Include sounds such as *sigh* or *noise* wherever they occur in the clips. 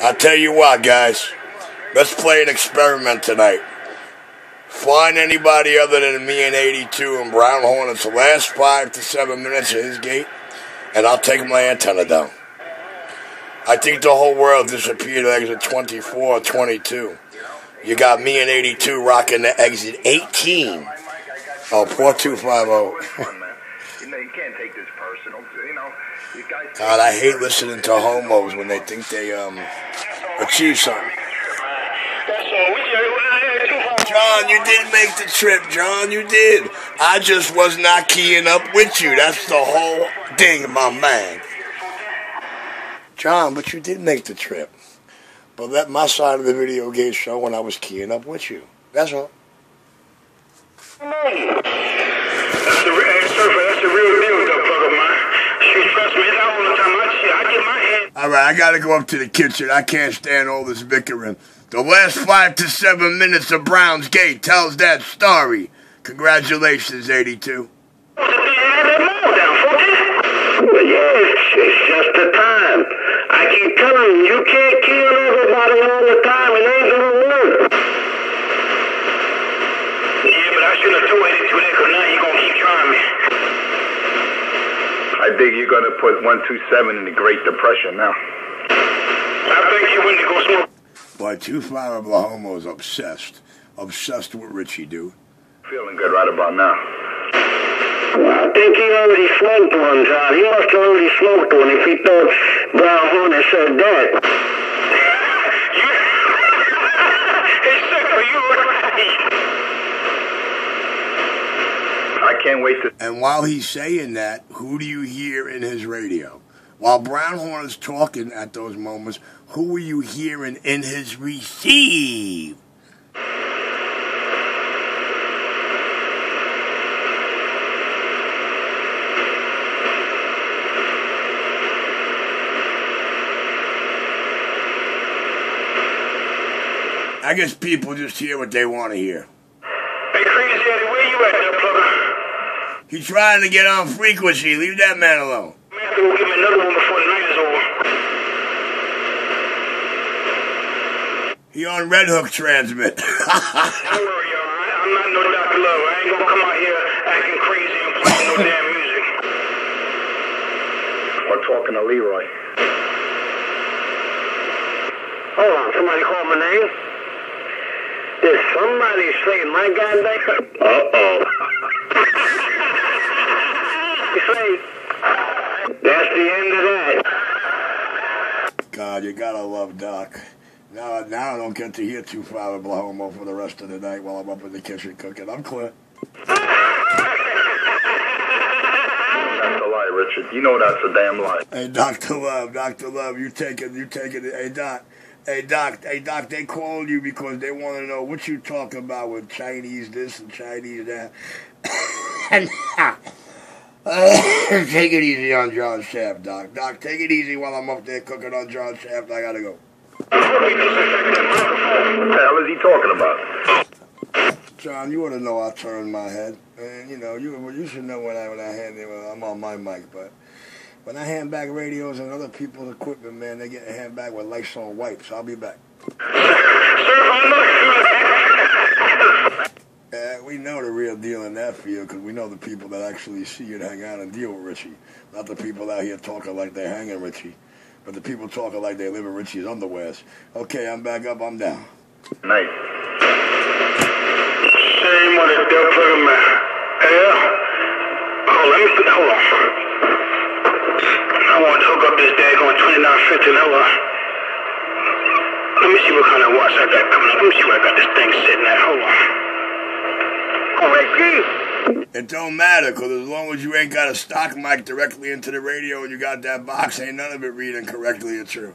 I'll tell you what, guys. Let's play an experiment tonight. Find anybody other than me and 82 and Brown Hornets the last five to seven minutes of his gate, and I'll take my antenna down. I think the whole world disappeared at exit 24 or 22. You got me and 82 rocking the exit 18. Oh, 4250. *laughs* you can't take this personal. You know, you guys. God, I hate listening to homos when they think they um achieve something. John, you did make the trip. John, you did. I just was not keying up with you. That's the whole thing, in my man. John, but you did make the trip. But let my side of the video game show when I was keying up with you. That's all. That's the, that's the real deal, though, All right, I got to go up to the kitchen. I can't stand all this bickering. The last five to seven minutes of Brown's Gate tells that story. Congratulations, 82. Well, yeah, it's, it's just the time. I keep telling you, you can't kill everybody all the time. It ain't gonna work. Yeah, but I shouldn't have told 82 that, because now you going to keep trying me. I think you're gonna put one two seven in the Great Depression now. I think you went to go smoke. Boy, Two Flower Blahomo's obsessed. Obsessed with Richie, dude. Feeling good right about now. I think he already smoked one, John. He must have already smoked one if he thought Brown Hornet said that. Hey, surfer, you right. I can't wait to. And while he's saying that, who do you hear in his radio? While Brown Horn is talking at those moments, who are you hearing in his receive? I guess people just hear what they want to hear. Hey, Crazy Eddie, where you at there, plugger? He's trying to get on frequency. Leave that man alone. Man, have to go get me another one before the night is over. He on Red Hook transmit. *laughs* Don't worry, y'all. I, I'm not no Dr. Love. I ain't gonna come out here acting crazy and playing no damn music. We're talking to Leroy. Hold on, somebody call my name? Did somebody say my goddamn? Uh-oh. *laughs* you say, that's the end of that. God, you gotta love Doc. Now, now I don't get to hear too far Father Blahomo for the rest of the night while I'm up in the kitchen cooking. I'm clear. That's a lie, Richard. You know that's a damn lie. Hey, Doctor Love, Doctor Love, you take it, you take it. Hey, Doc, hey, Doc, hey, Doc, they called you because they want to know what you talking about with Chinese this and Chinese that. *laughs* and Uh, *coughs* take it easy on John Shaft, Doc. Doc, take it easy while I'm up there cooking on John Shaft. I gotta go. What the hell is he talking about? John, you ought to know I turn my head. And, you know, you you should know when I when I hand it when uh, I'm on my mic, but when I hand back radios and other people's equipment, man, they get a hand back with Lysol wipes. I'll be back. Yeah, we know the real deal in that field because we know the people that actually see and hang out and deal with Richie. Not the people out here talking like they're hanging Richie, but the people talking like they live in Richie's underwears. Okay, I'm back up, I'm down. Night devil plugger, man. Yeah. Oh, let me put, hold on. I want to hook up this daggone 2950. Hold on. Let me see what kind of watch I got coming up. Let me see where I got this thing sitting at. Hold on. Oh, Ricky. It don't matter because as long as you ain't got a stock mic directly into the radio and you got that box, ain't none of it reading correctly or true.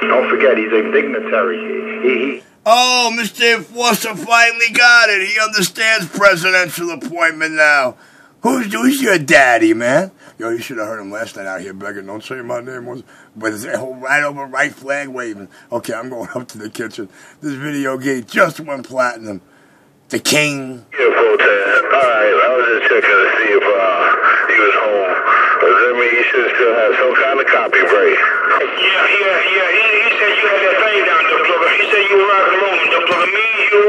Don't forget, he's a dignitary. He, he, Oh, Mr. Enforcer finally got it. He understands presidential appointment now. Who's who's your daddy, man? Yo, you should have heard him last night out here begging. Don't say my name was, but it's a whole right over right flag waving. Okay, I'm going up to the kitchen. This video gate just went platinum. The king. Yeah, full time. All right, I was just checking to see if uh, he was home. Does that mean he should still have some kind of copy break? Yeah, yeah, yeah. He, he said you had that thing down, Dub Plugger. He said you were rocking and rolling, Dub Plugger. Me, you,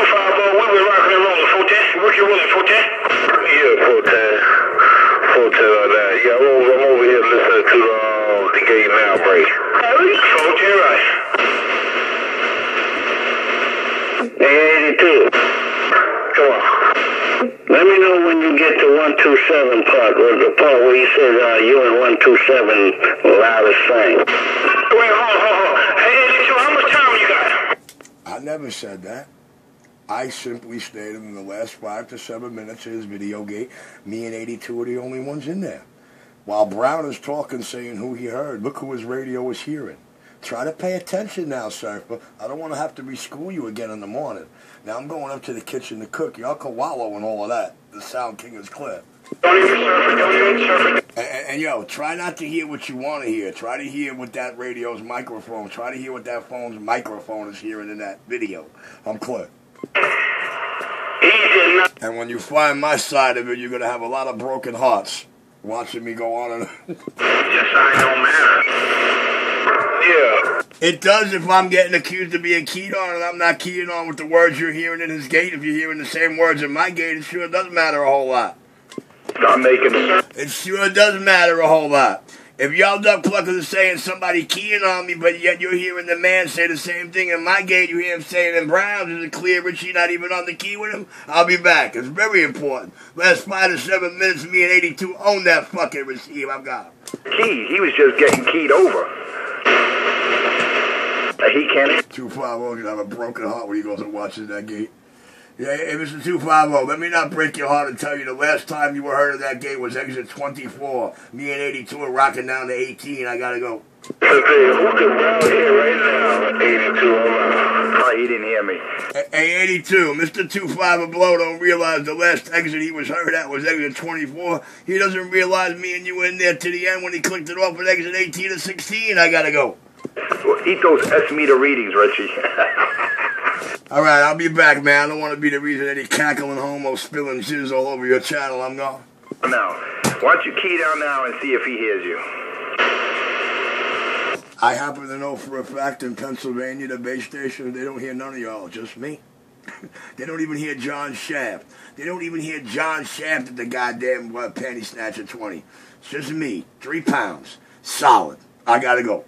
250, we were rocking and rolling. Forte, Ricky Willie, Forte. Yeah, full time. Full time on that. Yeah, I'm over, I'm over here listening to uh, the game now break. Forte, right. 82. Come. Let me know when you get to 127 part, or the part where you said uh, you and 127 loudest thing. Wait, hold, hold, hold. Hey, 82, how much time you got? I never said that. I simply stated in the last five to seven minutes of his video gate, me and 82 are the only ones in there. While Brown is talking, saying who he heard, look who his radio was hearing. Try to pay attention now, Surfer. I don't want to have to reschool you again in the morning. Now I'm going up to the kitchen to cook. Y'all can wallow and all of that. The sound king is clear. Don't even surf it, don't even surf it. And, and, yo, try not to hear what you want to hear. Try to hear what that radio's microphone. Try to hear what that phone's microphone is hearing in that video. I'm clear. He did not. And when you find my side of it, you're gonna have a lot of broken hearts watching me go on and. Just I don't matter. Yeah. it does if I'm getting accused of being keyed on, and I'm not keying on with the words you're hearing in his gate. If you're hearing the same words in my gate, it sure doesn't matter a whole lot. Stop making. It sure doesn't matter a whole lot. If y'all duck pluckers are saying somebody keying on me, but yet you're hearing the man say the same thing in my gate, you hear him saying in Browns, is it clear Richie not even on the key with him? I'll be back. It's very important. Last five to seven minutes, me and 82 own that fucking receive. I'm gone. Key. He was just getting keyed over. Uh, He can't. 250 gonna have a broken heart when he goes and watches that gate. Yeah, hey, Mr. 250, let me not break your heart and tell you the last time you were heard of that gate was exit 24. Me and 82 are rocking down to 18. I gotta go. Hey, who can down here right now? 82. Oh, he didn't hear me. Hey, 82, Mr. 25 Blow don't realize the last exit he was heard at was exit 24. He doesn't realize me and you were in there to the end when he clicked it off at exit 18 or 16. I gotta go. Well, eat those S meter readings, Richie. *laughs* All right, I'll be back, man. I don't want to be the reason any cackling homo spilling jizz all over your channel. I'm gone. now, why don't you key down now and see if he hears you? I happen to know for a fact in Pennsylvania, the base station, they don't hear none of y'all, just me. *laughs* they don't even hear John Shaft. They don't even hear John Shaft at the goddamn uh, panty snatcher 20. It's just me, three pounds, solid. I gotta go.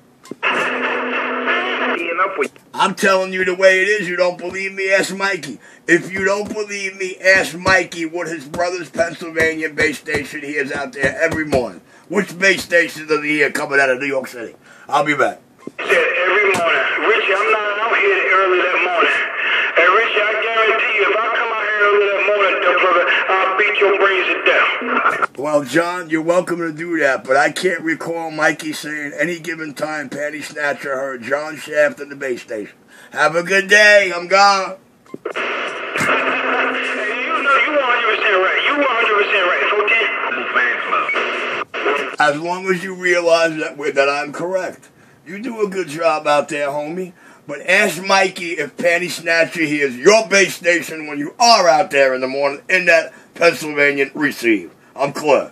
I'm telling you the way it is. You don't believe me? Ask Mikey. If you don't believe me, ask Mikey what his brother's Pennsylvania base station he is out there every morning. Which base station does he hear coming out of New York City? I'll be back. Every morning. Richie, I'm not out here early that morning. And Richie, I guarantee you, if I come out Well, John, you're welcome to do that, but I can't recall Mikey saying any given time Patty Snatcher heard John Shaft at the base station. Have a good day. I'm gone. You know, you 100% right. You 100% right. 14. As long as you realize that that I'm correct. You do a good job out there, homie. But ask Mikey if Patty Snatcher hears your base station when you are out there in the morning in that Pennsylvania receive. I'm clear.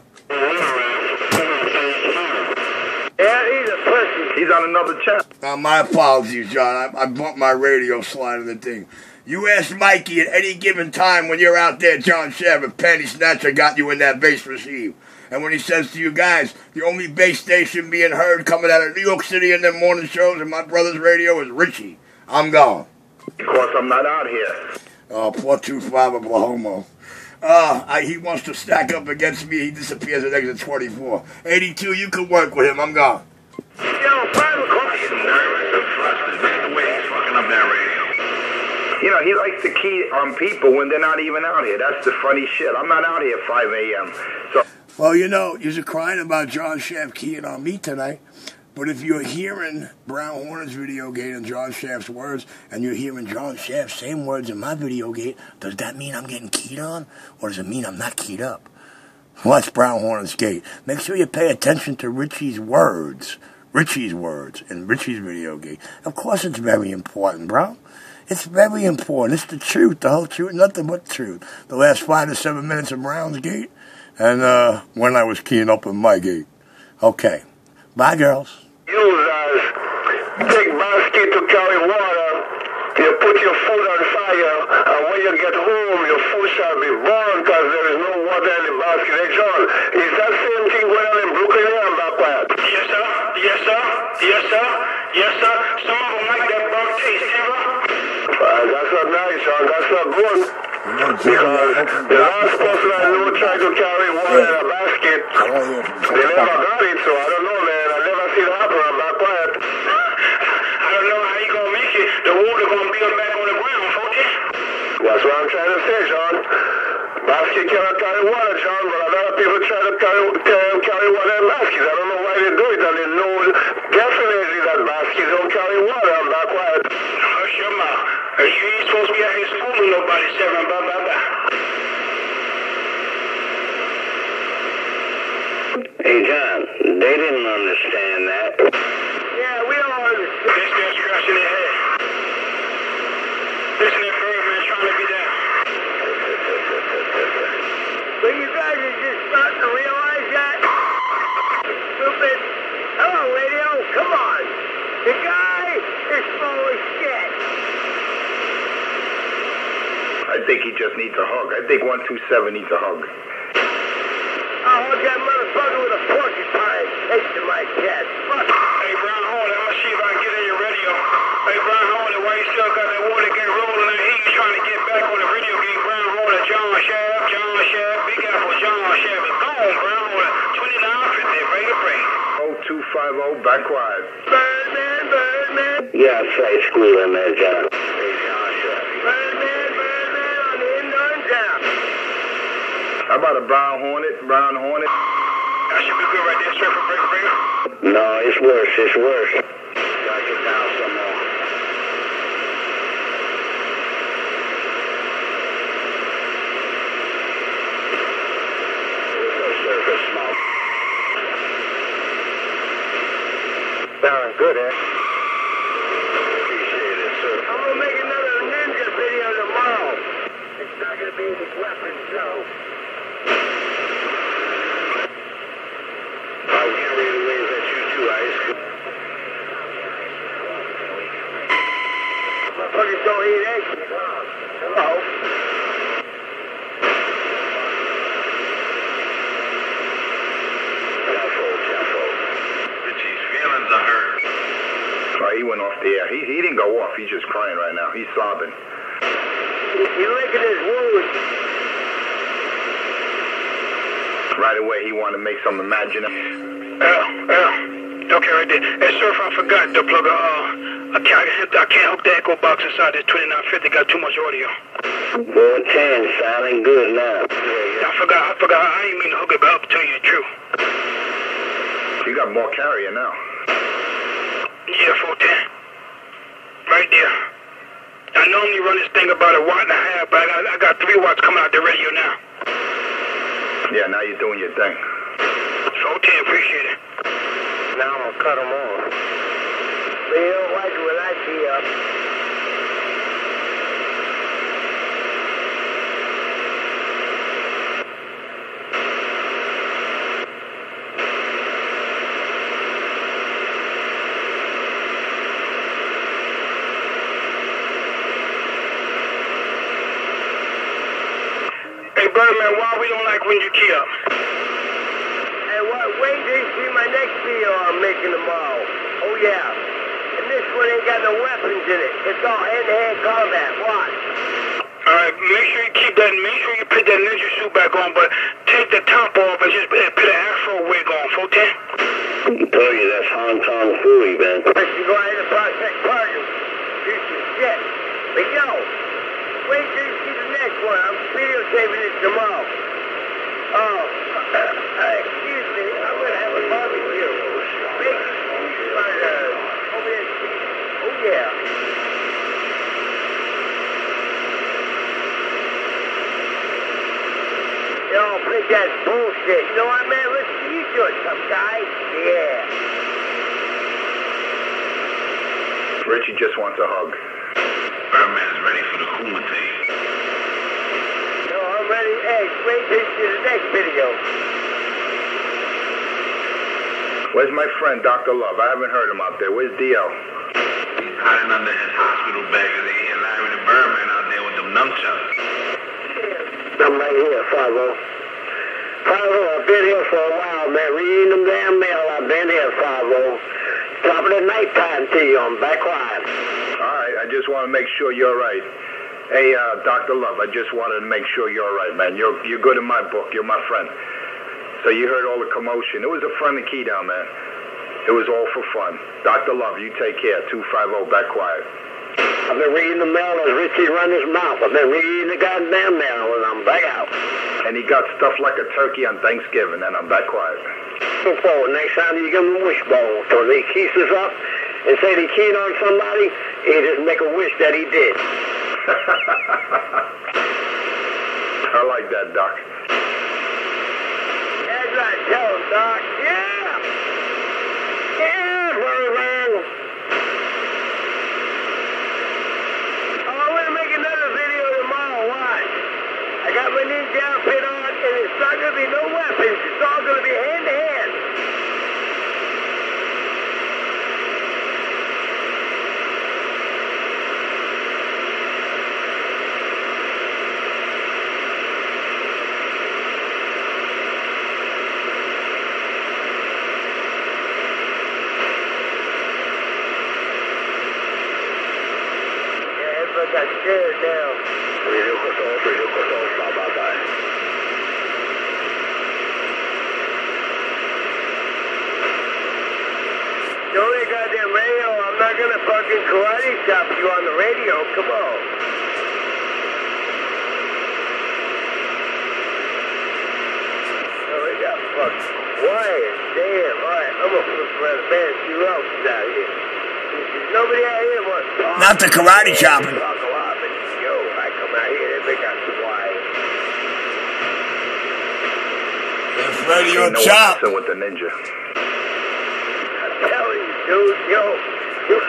Yeah, he's. He's on another channel. Uh, my apologies, John. I, I bumped my radio slide in the thing. You ask Mikey at any given time when you're out there, John Shaft, if Snatcher got you in that base receive. And when he says to you guys, the only base station being heard coming out of New York City in them morning shows and my brother's radio is Richie. I'm gone. Because I'm not out here. Oh, poor two five Oklahoma. Uh, I, he wants to stack up against me. He disappears at exit 24. 82, you can work with him. I'm gone. Yo, 5 o'clock. You know, he likes to key on people when they're not even out here. That's the funny shit. I'm not out here at 5 a.m. So Well, you know, you're crying about John Shaft keying on me tonight. But if you're hearing Brown Hornet's video gate and John Shaft's words, and you're hearing John Shaft's same words in my video gate, does that mean I'm getting keyed on? Or does it mean I'm not keyed up? Watch Brown Hornet's gate. Make sure you pay attention to Richie's words. Richie's words in Richie's video gate. Of course it's very important, bro. It's very important. It's the truth, the whole truth, nothing but the truth. The last five to seven minutes of Brown's gate, and uh, when I was keying up in my gate. Okay. Bye, girls. You guys, take basket to carry water. You put your food on fire, and when you get home, your food shall be burned because there is no water in the basket. Hey, John, is that same thing going on in Brooklyn here and back quiet? Yes, sir. Yes, sir. Yes, sir. Yes, sir. Some of them like that burnt taste, ever? Uh, that's not nice, John. That's not good. Because the last person I know tried to carry water in a basket, I don't hear from they never got it, so I don't know, man. I never seen it happen. I'm back quiet. *laughs* I don't know how you gonna make it. The water gonna build back on the ground, folks. That's what I'm trying to say, John. Basket cannot carry water, John, but a lot of people try to carry, carry, carry water in baskets. I don't know why they do it, and they know definitely that baskets don't carry water. I'm back quiet. Mouth. You ain't supposed to be out here nobody, Seven. Blah, blah, blah. Hey, John, they didn't understand that. Yeah, we all understand. Scratching their head. Listen to Birdman trying to be down. But you guys are just starting to realize that? Stupid. Hello, radio. Come on. The guy is full of shit. I think he just needs a hug. I think 127 needs a hug. I'll hug that motherfucker with a porcupine next to my chest. Fuck. Hey, Brown Hornet, I'm gonna see if I can get in your radio. Hey, Brown Hornet, why you still got that water get rolling? I hear you trying to get back on the video game. Brown Hornet, John Shaft, John Shaft, Big Apple, John Shaft is gone. Brown Hornet, 2950, bring it, bring. 0250, back quiet. Birdman, Birdman. Yeah, say school in there, John. How about a brown hornet? Brown hornet? That should be good right there, straight from breaker, breaker. No, it's worse. It's worse. Gotta get down some more. Surface smoke. Sounding good, eh? Appreciate it, sir. I'm gonna make another ninja video tomorrow. It's not gonna be the weapon show. I was ready to wave at you too, Ice. Motherfuckers don't eat eggs. Hello. Careful, careful. Richie's feelings are hurt. Oh, he went off the air. He, he didn't go off. He's just crying right now. He's sobbing. You're licking his wounds. Right away, he wanted to make some imaginary. Yeah, yeah. Okay, right there. Hey, sir, if I forgot to plug a, uh, I can't, I can't hook the echo box inside this 2950. Got too much audio. 410, sounding good now. I forgot, I forgot. I didn't mean to hook it up to you, true. You got more carrier now. Yeah, 410. Right there. I normally run this thing about a watt and a half, but I got, I got three watts coming out the radio now. Yeah, now you're doing your thing. 410, appreciate it. Now I'm gonna cut them off. But you don't like it I see you. Hey, Birdman, why we don't like when you kill? Hey, what? Wait till you see my next video I'm making tomorrow. Oh, yeah. And this one ain't got no weapons in it. It's all hand-to-hand combat. Watch. All right, make sure you keep that. Make sure you put that ninja suit back on, but take the top off and just uh, put an afro wig on. 410. I told you that's Hong Kong Phooey, man. Unless you go ahead and prospect parties. Do some shit. But yo, wait till you see the next one. I'm videotaping this tomorrow. Oh, *coughs* uh, excuse me. I'm gonna have a barbecue. Bacon cheeseburger. Over there. Oh yeah. Yo, pick that bullshit. You know what, man? Listen to you do it, tough guy. Yeah. Richie just wants a hug. Birdman's ready for the Kumite. No, I'm ready. Hey, wait till you see the next video. Where's my friend, Dr. Love? I haven't heard him out there. Where's DL? He's hiding under his hospital bag and they had Larry the Birdman out there with them nunchucks. I'm right here, Favo. Favo, I've been here for a while, man. Reading them damn mail, I've been here, Favo. Top of the nighttime to you, I'm back quiet. I just want to make sure you're right. Hey, uh, Dr. Love, I just wanted to make sure you're right, man. You're, you're good in my book. You're my friend. So you heard all the commotion. It was a friendly key down, man. It was all for fun. Dr. Love, you take care. 250, back quiet. I've been reading the mail as Richie run his mouth. I've been reading the goddamn mail, and I'm back out. And he got stuff like a turkey on Thanksgiving, and I'm back quiet. Look forward. Next time you give him a wishbone. So he keys us up and say he keyed on somebody, he just make a wish that he did. *laughs* I like that, Doc. That's right, tell him, Doc. Yeah! Yeah, Birdman. Oh, I'm gonna make another video tomorrow. Watch. I got my ninja outfit on, and it's not gonna be no weapons. It's all gonna be scared now. The only goddamn radio, I'm not gonna fucking karate chop you on the radio. Come on. Oh, we got fucking quiet. Damn. All right, I'm gonna flip around the band. See who else is out here. Nobody out here wants. Not the karate chopping. Talk a lot, but yo, I come they got quiet. If radio Ain't no chop. messing with the ninja. I'm telling you, dude, yo, you a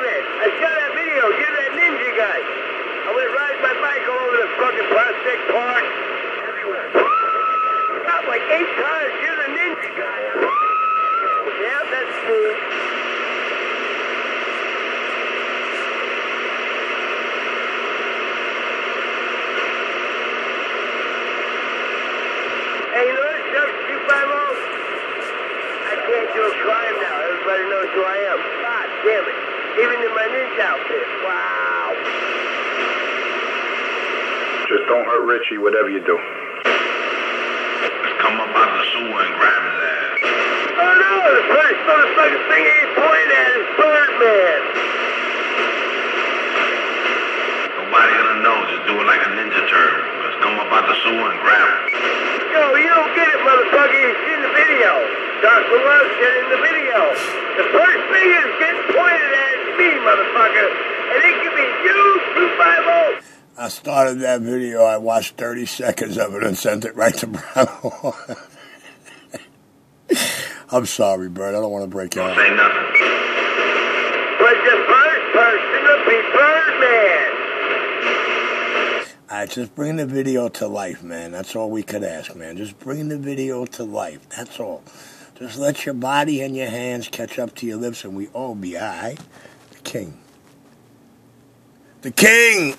minute, I shot that video, you're that ninja guy. I went riding my bike all over the fucking Prospect Park. Got like eight cars, you're the ninja guy. Yeah, that's true. Hey, you know what, Chuck, 250? I can't do a crime now. Everybody knows who I am. God damn it. Even in my ninja outfit. Wow. Just don't hurt Richie, whatever you do. Come up out of the sewer and grab his ass. Oh no, the first motherfucking thing he's pointing at is Birdman. Nobody gonna know. Just do it like a ninja turtle. Just come up out the sewer and grab him. Yo, you don't get it, motherfucker. You see the video. Dr. Love said in the video. The first thing is getting pointed at is me, motherfucker. And it could be you, 250. I started that video. I watched 30 seconds of it and sent it right to Brown. *laughs* I'm sorry, Bert. I don't want to break your Don't heart. say nothing. But the first person will be Birdman. Just bring the video to life, man. That's all we could ask, man. Just bring the video to life. That's all. Just let your body and your hands catch up to your lips, and we all be right. The king. The king!